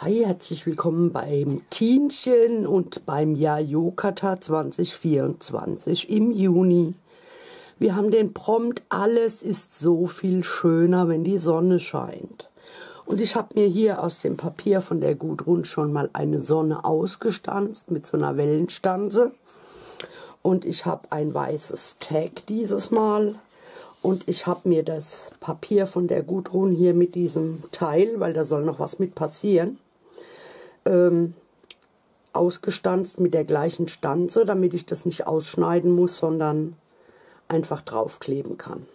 Hi, herzlich willkommen beim Tienchen und beim Jahr Yokata 2024 im Juni. Wir haben den Prompt, alles ist so viel schöner, wenn die Sonne scheint. Und ich habe mir hier aus dem Papier von der Gudrun schon mal eine Sonne ausgestanzt mit so einer Wellenstanze. Und ich habe ein weißes Tag dieses Mal. Und ich habe mir das Papier von der Gudrun hier mit diesem Teil, weil da soll noch was mit passieren, ähm, ausgestanzt mit der gleichen Stanze, damit ich das nicht ausschneiden muss, sondern einfach draufkleben kann.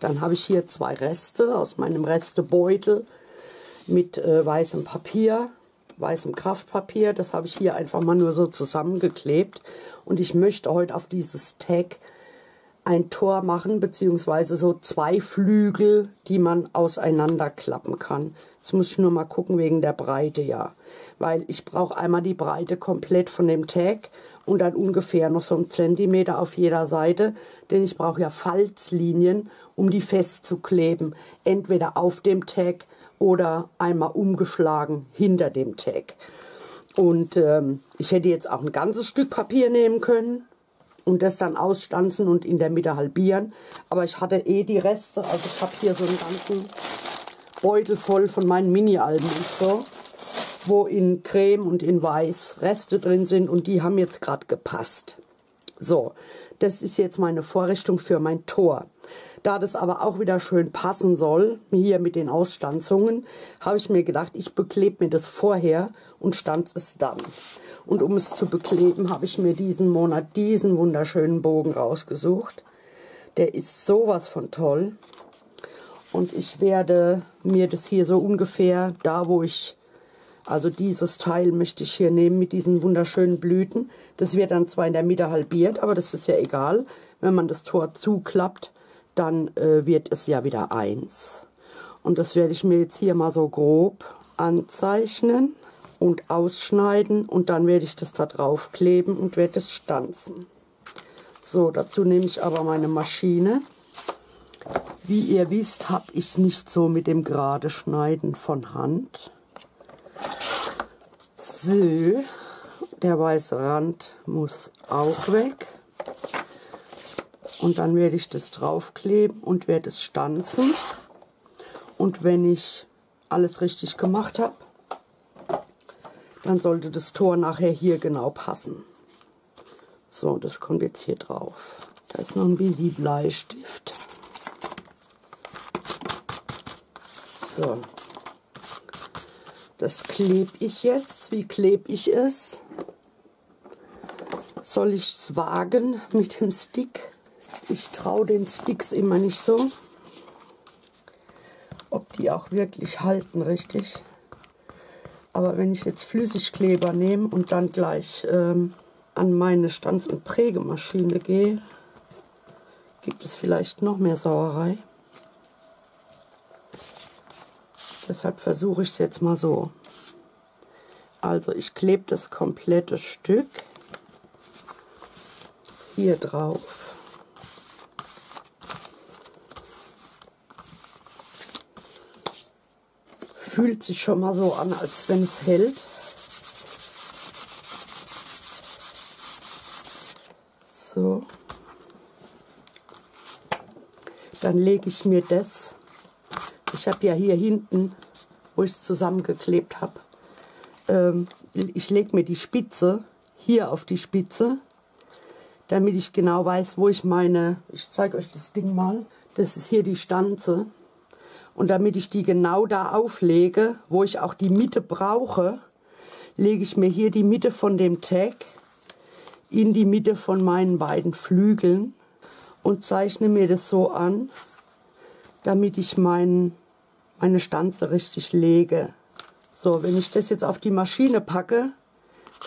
Dann habe ich hier zwei Reste aus meinem Restebeutel mit äh, weißem Papier, weißem Kraftpapier. Das habe ich hier einfach mal nur so zusammengeklebt. Und ich möchte heute auf dieses Tag ein Tor machen, beziehungsweise so zwei Flügel, die man auseinanderklappen kann. Jetzt muss ich nur mal gucken wegen der Breite, ja. Weil ich brauche einmal die Breite komplett von dem Tag und dann ungefähr noch so ein Zentimeter auf jeder Seite, denn ich brauche ja Falzlinien, um die festzukleben. Entweder auf dem Tag oder einmal umgeschlagen hinter dem Tag. Und ähm, ich hätte jetzt auch ein ganzes Stück Papier nehmen können und das dann ausstanzen und in der Mitte halbieren. Aber ich hatte eh die Reste, also ich habe hier so einen ganzen Beutel voll von meinen Mini-Alben und so, wo in Creme und in Weiß Reste drin sind und die haben jetzt gerade gepasst. So, das ist jetzt meine Vorrichtung für mein Tor. Da das aber auch wieder schön passen soll, hier mit den Ausstanzungen, habe ich mir gedacht, ich beklebe mir das vorher und stanze es dann. Und um es zu bekleben, habe ich mir diesen Monat diesen wunderschönen Bogen rausgesucht. Der ist sowas von toll. Und ich werde mir das hier so ungefähr da, wo ich, also dieses Teil möchte ich hier nehmen mit diesen wunderschönen Blüten. Das wird dann zwar in der Mitte halbiert, aber das ist ja egal. Wenn man das Tor zuklappt, dann äh, wird es ja wieder eins. Und das werde ich mir jetzt hier mal so grob anzeichnen und ausschneiden und dann werde ich das da drauf kleben und werde es stanzen. So, dazu nehme ich aber meine Maschine. Wie ihr wisst, habe ich es nicht so mit dem gerade Schneiden von Hand. So, der weiße Rand muss auch weg. Und dann werde ich das draufkleben und werde es stanzen. Und wenn ich alles richtig gemacht habe, dann sollte das Tor nachher hier genau passen. So, das kommt jetzt hier drauf. Da ist noch ein bisschen Bleistift. So. Das klebe ich jetzt. Wie klebe ich es? Soll ich es wagen mit dem Stick? Ich traue den Sticks immer nicht so. Ob die auch wirklich halten, richtig. Aber wenn ich jetzt Flüssigkleber nehme und dann gleich ähm, an meine Stanz- und Prägemaschine gehe, gibt es vielleicht noch mehr Sauerei. Deshalb versuche ich es jetzt mal so. Also ich klebe das komplette Stück hier drauf. Fühlt sich schon mal so an, als wenn es hält. So. Dann lege ich mir das. Ich habe ja hier hinten, wo ich es zusammengeklebt habe, ähm, ich lege mir die Spitze hier auf die Spitze, damit ich genau weiß, wo ich meine, ich zeige euch das Ding mal, das ist hier die Stanze. Und damit ich die genau da auflege, wo ich auch die Mitte brauche, lege ich mir hier die Mitte von dem Tag in die Mitte von meinen beiden Flügeln und zeichne mir das so an, damit ich mein, meine Stanze richtig lege. So, wenn ich das jetzt auf die Maschine packe,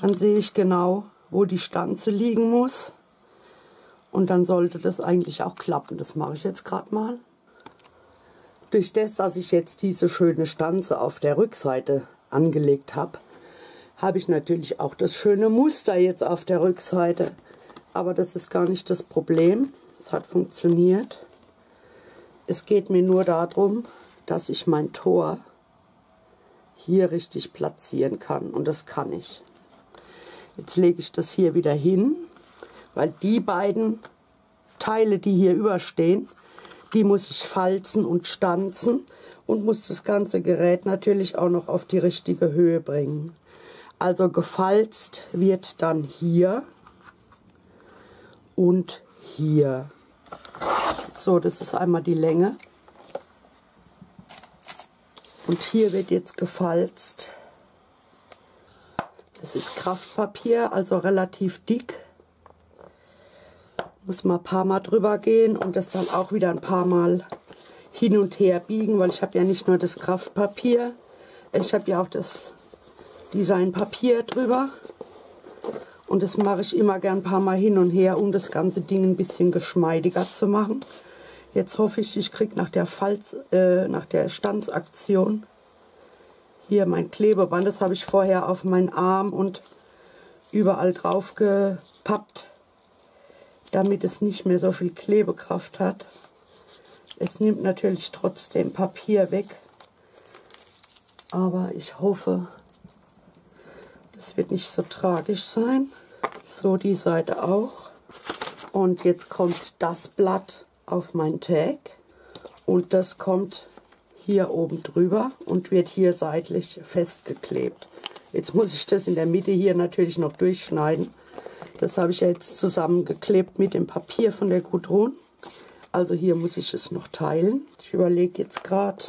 dann sehe ich genau, wo die Stanze liegen muss. Und dann sollte das eigentlich auch klappen. Das mache ich jetzt gerade mal. Durch das, dass ich jetzt diese schöne Stanze auf der Rückseite angelegt habe, habe ich natürlich auch das schöne Muster jetzt auf der Rückseite. Aber das ist gar nicht das Problem. Es hat funktioniert. Es geht mir nur darum, dass ich mein Tor hier richtig platzieren kann. Und das kann ich. Jetzt lege ich das hier wieder hin, weil die beiden Teile, die hier überstehen, die muss ich falzen und stanzen und muss das ganze Gerät natürlich auch noch auf die richtige Höhe bringen. Also gefalzt wird dann hier und hier. So, das ist einmal die Länge. Und hier wird jetzt gefalzt. Das ist Kraftpapier, also relativ dick. Muss mal ein paar Mal drüber gehen und das dann auch wieder ein paar Mal hin und her biegen, weil ich habe ja nicht nur das Kraftpapier, ich habe ja auch das Designpapier drüber. Und das mache ich immer gern ein paar Mal hin und her, um das ganze Ding ein bisschen geschmeidiger zu machen. Jetzt hoffe ich, ich kriege nach der Falz, äh, nach der Stanzaktion hier mein Klebeband. Das habe ich vorher auf meinen Arm und überall drauf gepappt, damit es nicht mehr so viel Klebekraft hat. Es nimmt natürlich trotzdem Papier weg, aber ich hoffe, das wird nicht so tragisch sein. So die Seite auch. Und jetzt kommt das Blatt auf mein Tag und das kommt hier oben drüber und wird hier seitlich festgeklebt. Jetzt muss ich das in der Mitte hier natürlich noch durchschneiden. Das habe ich jetzt zusammengeklebt mit dem Papier von der Gudrun. Also hier muss ich es noch teilen. Ich überlege jetzt gerade,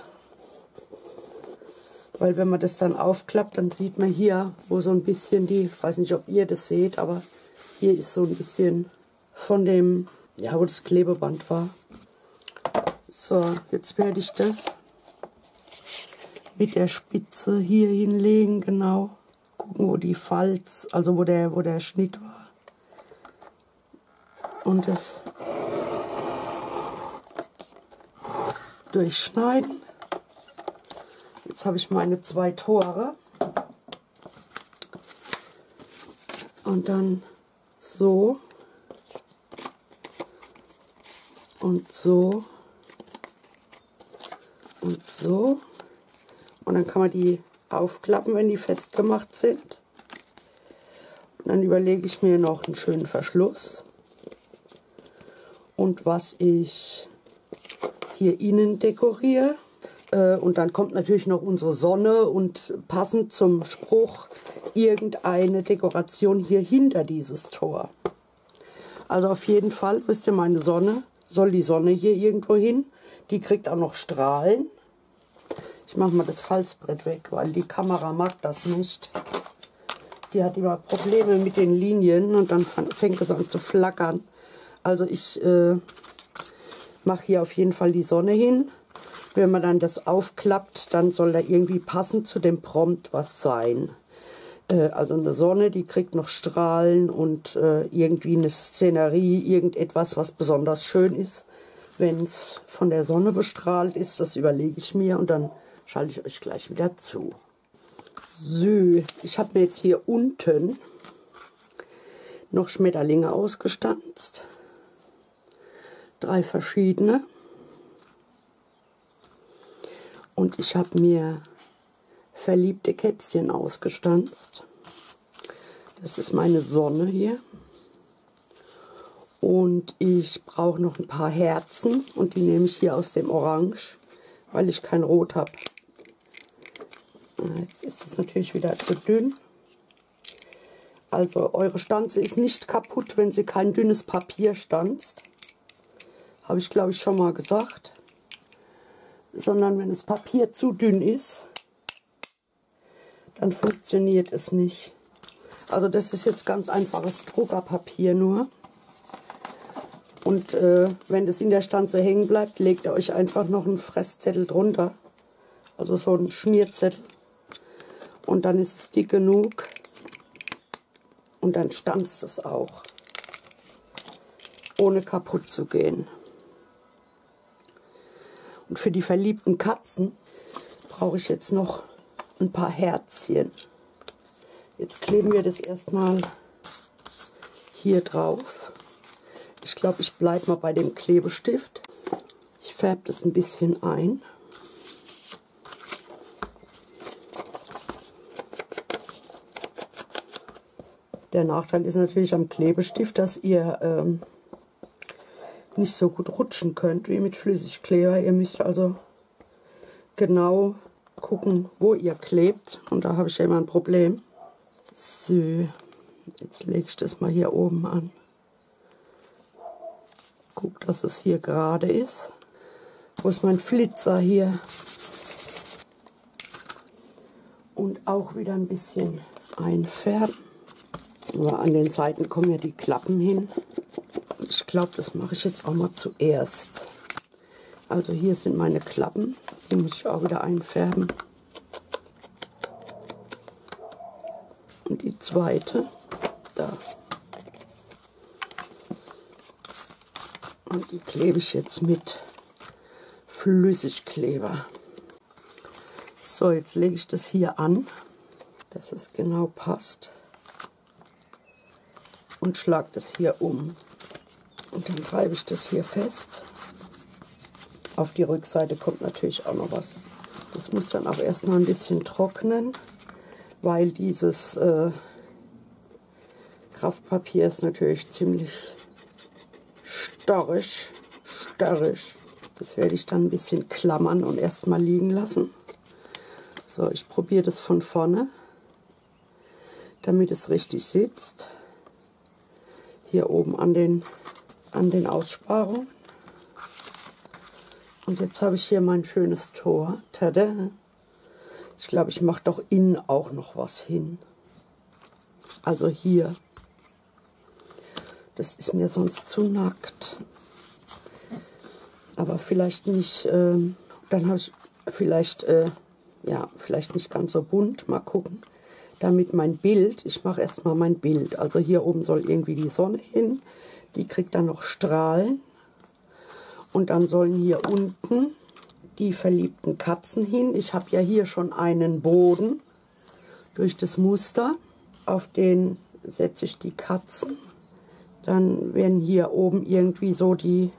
weil wenn man das dann aufklappt, dann sieht man hier, wo so ein bisschen die, ich weiß nicht, ob ihr das seht, aber hier ist so ein bisschen von dem, ja, wo das Klebeband war. So, jetzt werde ich das mit der Spitze hier hinlegen, genau. Gucken, wo die Falz, also wo der, wo der Schnitt war. Und das durchschneiden. Jetzt habe ich meine zwei Tore. Und dann so und so und so. Und dann kann man die aufklappen, wenn die festgemacht sind. Und dann überlege ich mir noch einen schönen Verschluss. Und was ich hier innen dekoriere. Äh, und dann kommt natürlich noch unsere Sonne und passend zum Spruch irgendeine Dekoration hier hinter dieses Tor. Also auf jeden Fall, wisst ihr, meine Sonne, soll die Sonne hier irgendwo hin. Die kriegt auch noch Strahlen. Ich mache mal das Falzbrett weg, weil die Kamera mag das nicht. Die hat immer Probleme mit den Linien und dann fängt es an zu flackern. Also ich äh, mache hier auf jeden Fall die Sonne hin. Wenn man dann das aufklappt, dann soll da irgendwie passend zu dem Prompt was sein. Äh, also eine Sonne, die kriegt noch Strahlen und äh, irgendwie eine Szenerie, irgendetwas, was besonders schön ist. Wenn es von der Sonne bestrahlt ist, das überlege ich mir und dann schalte ich euch gleich wieder zu. So, ich habe mir jetzt hier unten noch Schmetterlinge ausgestanzt. Drei verschiedene. Und ich habe mir verliebte Kätzchen ausgestanzt. Das ist meine Sonne hier. Und ich brauche noch ein paar Herzen und die nehme ich hier aus dem Orange, weil ich kein Rot habe. Jetzt ist es natürlich wieder zu dünn. Also eure Stanze ist nicht kaputt, wenn sie kein dünnes Papier stanzt. Habe ich glaube ich schon mal gesagt sondern wenn das Papier zu dünn ist, dann funktioniert es nicht. Also das ist jetzt ganz einfaches Druckerpapier nur. Und äh, wenn das in der Stanze hängen bleibt, legt ihr euch einfach noch einen Fresszettel drunter. Also so einen Schmierzettel. Und dann ist es dick genug. Und dann stanzt es auch. Ohne kaputt zu gehen. Für die verliebten Katzen brauche ich jetzt noch ein paar Herzchen. Jetzt kleben wir das erstmal hier drauf. Ich glaube, ich bleibe mal bei dem Klebestift. Ich färbe das ein bisschen ein. Der Nachteil ist natürlich am Klebestift, dass ihr ähm, nicht so gut rutschen könnt wie mit Flüssigkleber. Ihr müsst also genau gucken, wo ihr klebt. Und da habe ich ja immer ein Problem. So, jetzt lege ich das mal hier oben an. Guck, dass es hier gerade ist. Wo ist mein Flitzer hier? Und auch wieder ein bisschen einfärben. Aber an den Seiten kommen ja die Klappen hin. Ich glaube, das mache ich jetzt auch mal zuerst. Also hier sind meine Klappen. Die muss ich auch wieder einfärben. Und die zweite, da. Und die klebe ich jetzt mit Flüssigkleber. So, jetzt lege ich das hier an, dass es genau passt. Und schlage das hier um. Und dann reibe ich das hier fest. Auf die Rückseite kommt natürlich auch noch was. Das muss dann auch erstmal ein bisschen trocknen, weil dieses äh, Kraftpapier ist natürlich ziemlich starrisch. Starrisch. Das werde ich dann ein bisschen klammern und erstmal liegen lassen. So, ich probiere das von vorne, damit es richtig sitzt. Hier oben an den, an den Aussparungen. Und jetzt habe ich hier mein schönes Tor. Tada! Ich glaube, ich mache doch innen auch noch was hin. Also hier. Das ist mir sonst zu nackt aber vielleicht nicht, äh, dann habe ich vielleicht, äh, ja, vielleicht nicht ganz so bunt, mal gucken. Damit mein Bild, ich mache erstmal mein Bild, also hier oben soll irgendwie die Sonne hin, die kriegt dann noch Strahlen und dann sollen hier unten die verliebten Katzen hin. Ich habe ja hier schon einen Boden durch das Muster, auf den setze ich die Katzen. Dann werden hier oben irgendwie so die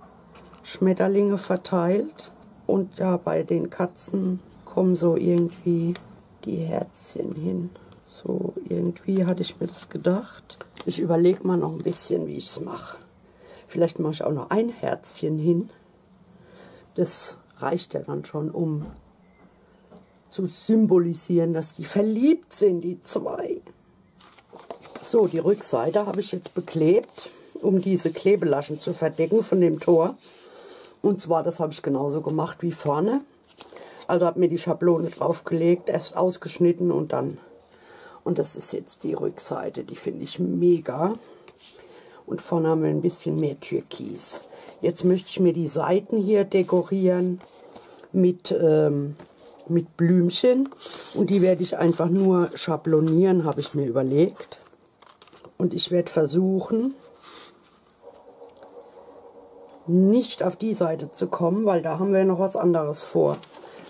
Schmetterlinge verteilt. Und ja, bei den Katzen kommen so irgendwie die Herzchen hin. So irgendwie hatte ich mir das gedacht. Ich überlege mal noch ein bisschen, wie ich es mache. Vielleicht mache ich auch noch ein Herzchen hin. Das reicht ja dann schon, um zu symbolisieren, dass die verliebt sind, die zwei. So, die Rückseite habe ich jetzt beklebt, um diese Klebelaschen zu verdecken von dem Tor. Und zwar, das habe ich genauso gemacht wie vorne. Also habe mir die Schablone draufgelegt, erst ausgeschnitten und dann. Und das ist jetzt die Rückseite, die finde ich mega. Und vorne haben wir ein bisschen mehr Türkis. Jetzt möchte ich mir die Seiten hier dekorieren mit, ähm, mit Blümchen. Und die werde ich einfach nur schablonieren, habe ich mir überlegt. Und ich werde versuchen, nicht auf die Seite zu kommen, weil da haben wir noch was anderes vor.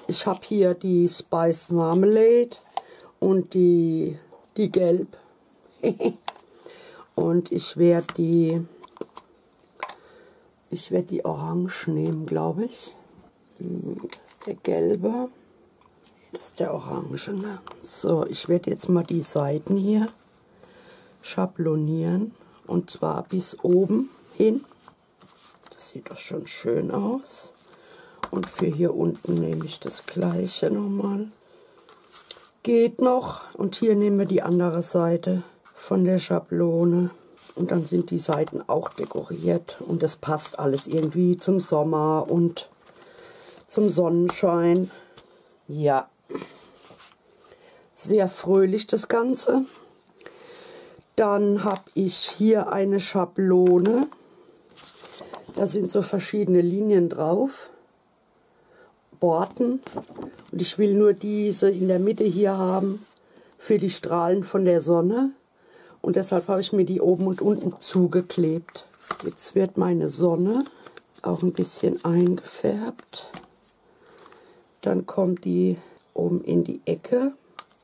Ich habe hier die Spiced Marmalade und die, die Gelb. und ich werde die, ich werde die Orange nehmen, glaube ich. Hm, das ist der gelbe. Das ist der Orange. Ne? So, ich werde jetzt mal die Seiten hier schablonieren. Und zwar bis oben hin sieht doch schon schön aus. Und für hier unten nehme ich das gleiche nochmal. Geht noch. Und hier nehmen wir die andere Seite von der Schablone. Und dann sind die Seiten auch dekoriert. Und das passt alles irgendwie zum Sommer und zum Sonnenschein. Ja, sehr fröhlich das Ganze. Dann habe ich hier eine Schablone da sind so verschiedene Linien drauf, Borten. Und ich will nur diese in der Mitte hier haben für die Strahlen von der Sonne. Und deshalb habe ich mir die oben und unten zugeklebt. Jetzt wird meine Sonne auch ein bisschen eingefärbt. Dann kommt die oben in die Ecke,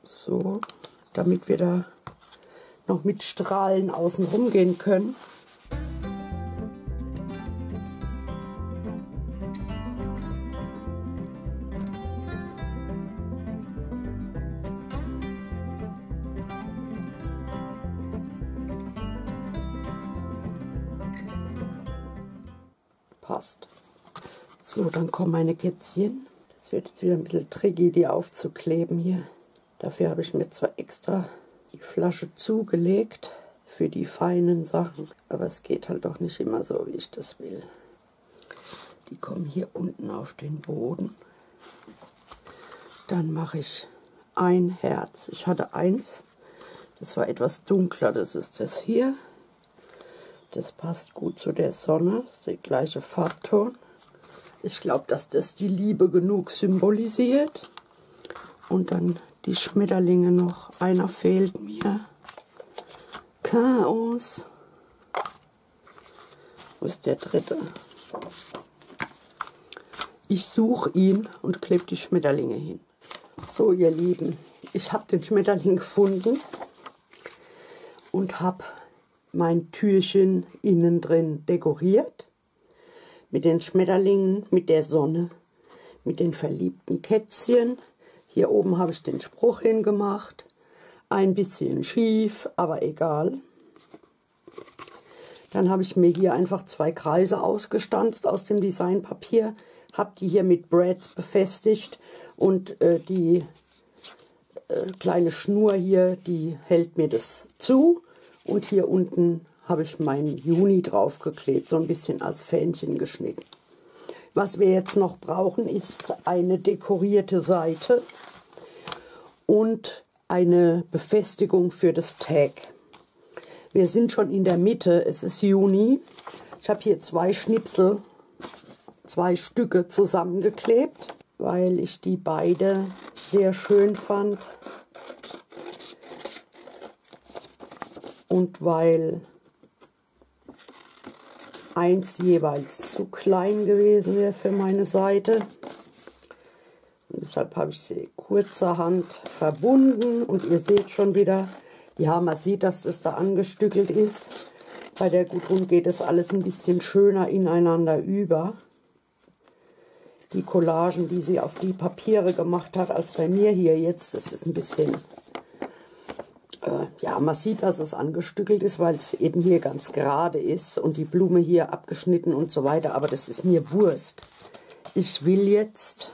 so, damit wir da noch mit Strahlen außen rum gehen können. So, dann kommen meine Kätzchen. Das wird jetzt wieder ein bisschen tricky, die aufzukleben hier. Dafür habe ich mir zwar extra die Flasche zugelegt für die feinen Sachen, aber es geht halt doch nicht immer so, wie ich das will. Die kommen hier unten auf den Boden. Dann mache ich ein Herz. Ich hatte eins, das war etwas dunkler, das ist das hier. Das passt gut zu der Sonne, das ist der gleiche Farbton. Ich glaube, dass das die Liebe genug symbolisiert. Und dann die Schmetterlinge noch. Einer fehlt mir. Chaos. Wo ist der dritte? Ich suche ihn und klebe die Schmetterlinge hin. So, ihr Lieben, ich habe den Schmetterling gefunden und habe mein Türchen innen drin dekoriert. Mit den Schmetterlingen, mit der Sonne, mit den verliebten Kätzchen. Hier oben habe ich den Spruch hingemacht. Ein bisschen schief, aber egal. Dann habe ich mir hier einfach zwei Kreise ausgestanzt aus dem Designpapier habe die hier mit Brads befestigt und äh, die äh, kleine Schnur hier, die hält mir das zu und hier unten habe ich meinen Juni draufgeklebt, so ein bisschen als Fähnchen geschnitten. Was wir jetzt noch brauchen, ist eine dekorierte Seite und eine Befestigung für das Tag. Wir sind schon in der Mitte, es ist Juni. Ich habe hier zwei Schnipsel zwei Stücke zusammengeklebt, weil ich die beide sehr schön fand und weil eins jeweils zu klein gewesen wäre für meine Seite. Und deshalb habe ich sie kurzerhand verbunden und ihr seht schon wieder, ja, man sieht, dass das da angestückelt ist. Bei der Gudrun geht es alles ein bisschen schöner ineinander über die Collagen, die sie auf die Papiere gemacht hat, als bei mir hier jetzt. Das ist ein bisschen, äh, ja, man sieht, dass es angestückelt ist, weil es eben hier ganz gerade ist und die Blume hier abgeschnitten und so weiter. Aber das ist mir Wurst. Ich will jetzt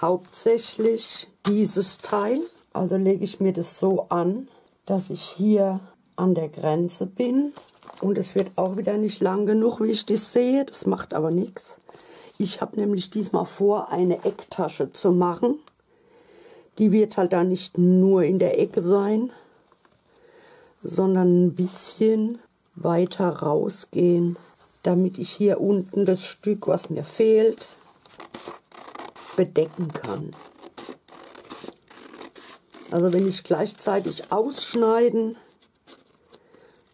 hauptsächlich dieses Teil. Also lege ich mir das so an, dass ich hier an der Grenze bin. Und es wird auch wieder nicht lang genug, wie ich das sehe. Das macht aber nichts. Ich habe nämlich diesmal vor, eine Ecktasche zu machen. Die wird halt dann nicht nur in der Ecke sein, sondern ein bisschen weiter rausgehen, damit ich hier unten das Stück, was mir fehlt, bedecken kann. Also wenn ich gleichzeitig ausschneiden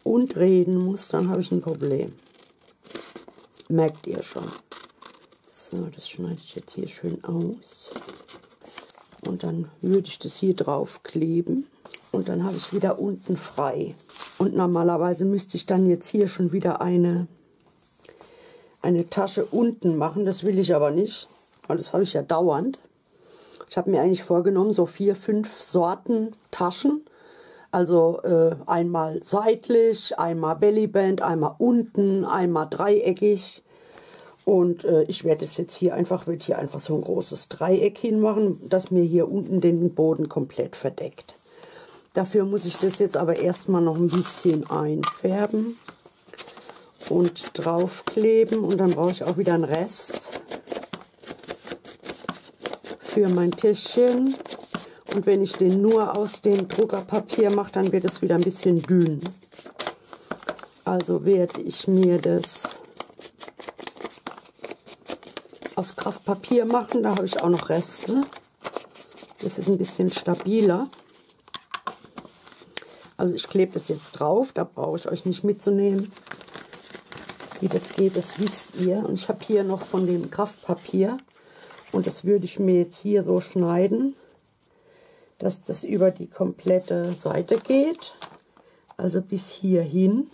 und reden muss, dann habe ich ein Problem. Merkt ihr schon. So, das schneide ich jetzt hier schön aus. Und dann würde ich das hier drauf kleben. Und dann habe ich wieder unten frei. Und normalerweise müsste ich dann jetzt hier schon wieder eine, eine Tasche unten machen. Das will ich aber nicht, weil das habe ich ja dauernd. Ich habe mir eigentlich vorgenommen, so vier, fünf Sorten Taschen. Also äh, einmal seitlich, einmal Bellyband, einmal unten, einmal dreieckig und äh, ich werde es jetzt hier einfach, wird hier einfach so ein großes Dreieck hinmachen, das mir hier unten den Boden komplett verdeckt. Dafür muss ich das jetzt aber erstmal noch ein bisschen einfärben und draufkleben und dann brauche ich auch wieder einen Rest für mein Tischchen. Und wenn ich den nur aus dem Druckerpapier mache, dann wird es wieder ein bisschen dünn. Also werde ich mir das aus Kraftpapier machen. Da habe ich auch noch Reste. Das ist ein bisschen stabiler. Also ich klebe das jetzt drauf. Da brauche ich euch nicht mitzunehmen. Wie das geht, das wisst ihr. Und ich habe hier noch von dem Kraftpapier. Und das würde ich mir jetzt hier so schneiden, dass das über die komplette Seite geht. Also bis hier hin.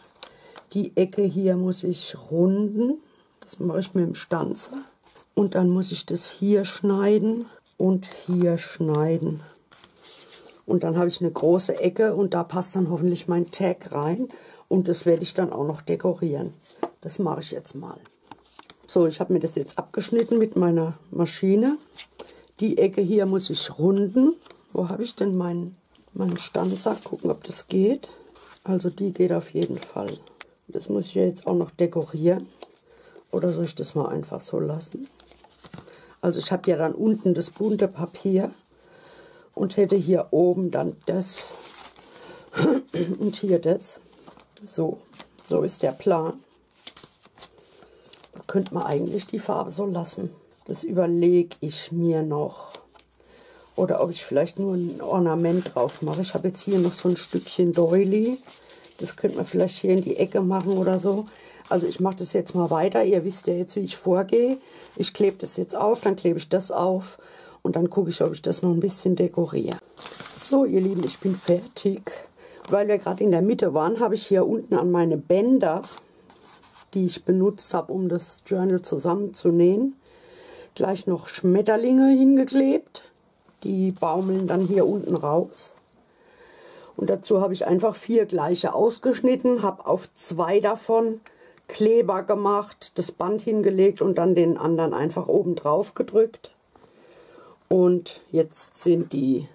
Die Ecke hier muss ich runden. Das mache ich mit dem Stanzer. Und dann muss ich das hier schneiden und hier schneiden. Und dann habe ich eine große Ecke und da passt dann hoffentlich mein Tag rein. Und das werde ich dann auch noch dekorieren. Das mache ich jetzt mal. So, ich habe mir das jetzt abgeschnitten mit meiner Maschine. Die Ecke hier muss ich runden. Wo habe ich denn meinen, meinen Stanzer? Gucken, ob das geht. Also die geht auf jeden Fall. Das muss ich jetzt auch noch dekorieren. Oder soll ich das mal einfach so lassen? Also ich habe ja dann unten das bunte Papier und hätte hier oben dann das und hier das. So, so ist der Plan. Da könnte man eigentlich die Farbe so lassen. Das überlege ich mir noch. Oder ob ich vielleicht nur ein Ornament drauf mache. Ich habe jetzt hier noch so ein Stückchen Doily. Das könnte man vielleicht hier in die Ecke machen oder so. Also ich mache das jetzt mal weiter. Ihr wisst ja jetzt, wie ich vorgehe. Ich klebe das jetzt auf, dann klebe ich das auf. Und dann gucke ich, ob ich das noch ein bisschen dekoriere. So, ihr Lieben, ich bin fertig. Weil wir gerade in der Mitte waren, habe ich hier unten an meine Bänder, die ich benutzt habe, um das Journal zusammenzunähen, gleich noch Schmetterlinge hingeklebt. Die baumeln dann hier unten raus. Und dazu habe ich einfach vier gleiche ausgeschnitten, habe auf zwei davon Kleber gemacht, das Band hingelegt und dann den anderen einfach oben drauf gedrückt. Und jetzt sind die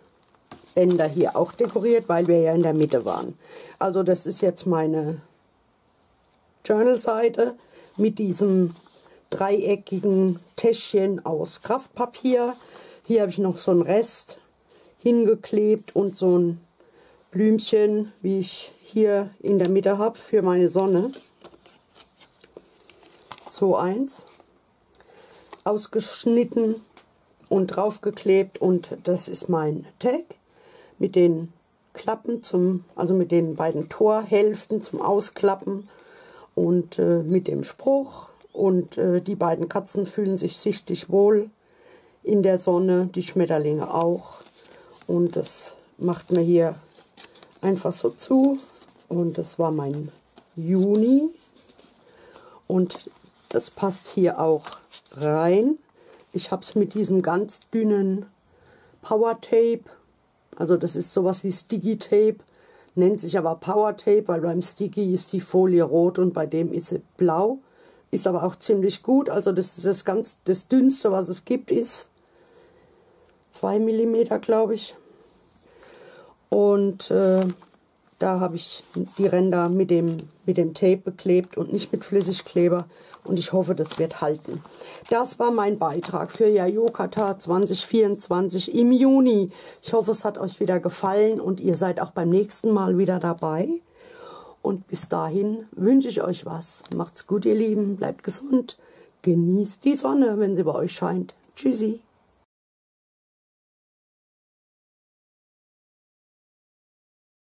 Bänder hier auch dekoriert, weil wir ja in der Mitte waren. Also das ist jetzt meine Journal-Seite mit diesem dreieckigen Täschchen aus Kraftpapier. Hier habe ich noch so einen Rest hingeklebt und so ein Blümchen, wie ich hier in der Mitte habe für meine Sonne. So eins. Ausgeschnitten und draufgeklebt und das ist mein Tag mit den Klappen zum, also mit den beiden Torhälften zum Ausklappen und äh, mit dem Spruch. Und äh, die beiden Katzen fühlen sich sichtlich wohl in der Sonne, die Schmetterlinge auch. Und das macht mir hier einfach so zu. Und das war mein Juni. Und das passt hier auch rein. Ich habe es mit diesem ganz dünnen Power Tape also das ist sowas wie Sticky Tape, nennt sich aber Power Tape, weil beim Sticky ist die Folie rot und bei dem ist sie blau. Ist aber auch ziemlich gut, also das ist das ganz, das dünnste, was es gibt, ist 2 mm, glaube ich. Und äh, da habe ich die Ränder mit dem, mit dem Tape beklebt und nicht mit Flüssigkleber und ich hoffe, das wird halten. Das war mein Beitrag für Yayokata 2024 im Juni. Ich hoffe, es hat euch wieder gefallen und ihr seid auch beim nächsten Mal wieder dabei. Und bis dahin wünsche ich euch was. Macht's gut, ihr Lieben, bleibt gesund, genießt die Sonne, wenn sie bei euch scheint. Tschüssi.